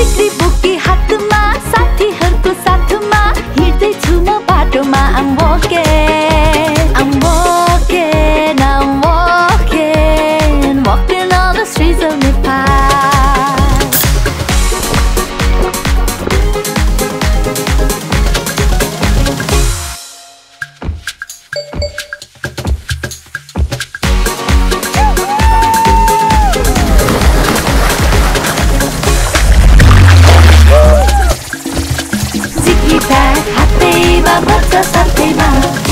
बिक्री बुकी हातमा साथीहरूको साथमा हिँड्दैछु म बाटोमा आम Cause I'm